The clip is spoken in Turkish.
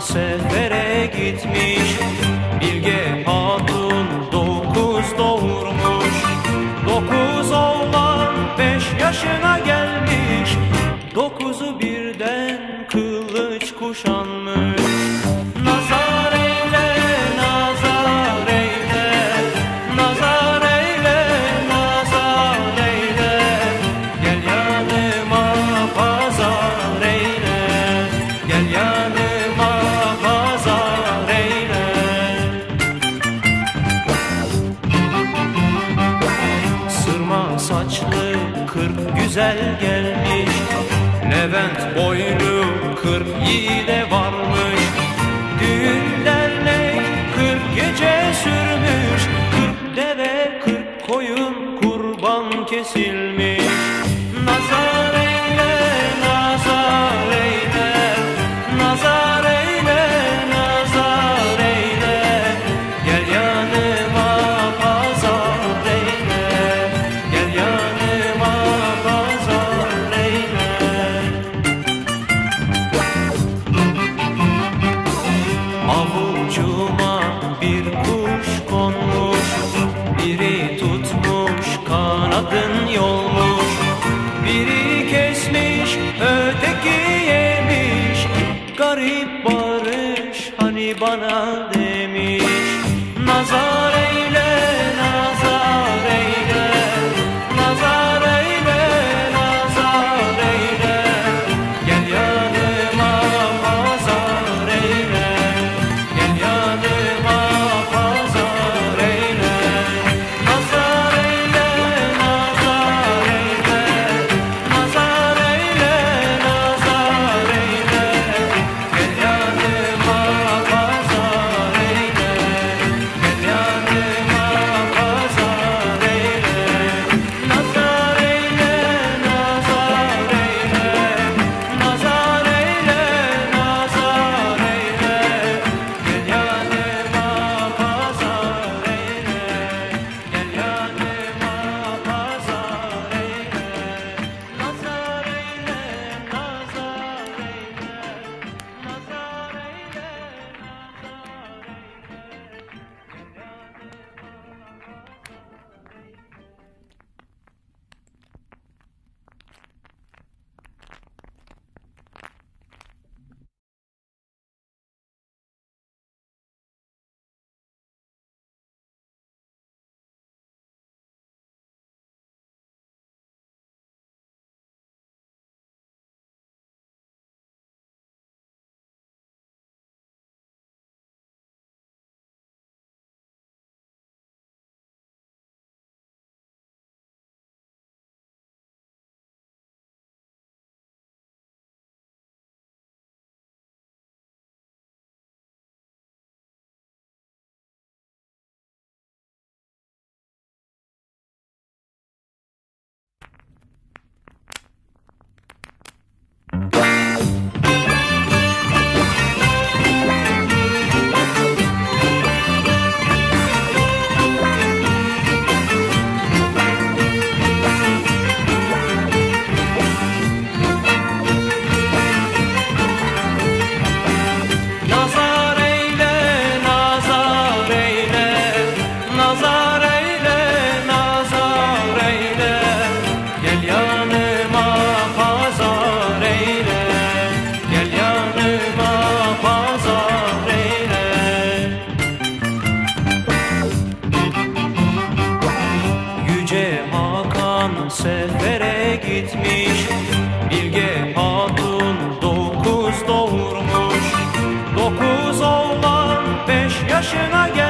Sefere gitmiş. Bilge Hatun dokuz doğurmuş. Dokuz oğlan beş yaşına gelmiş. Dokuzu birden kılıç kuşanmış. kırk güzel gelmiş. Levent boylu kırk yiğide varmış. Düğün dernek kırk gece sürmüş. Kırk deve kırk koyun kurban kesilmiş. aydın yolmuş. Biri kesmiş öteki yemiş. Garip barış hani bana demiş. Nazar possession I get.